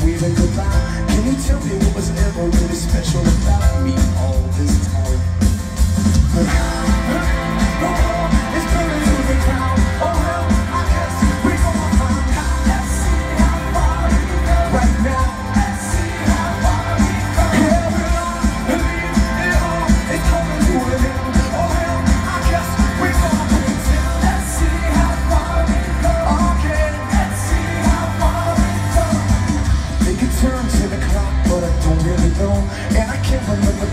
to goodbye Can you tell me what was ever really special about me all this time? And I can't remember,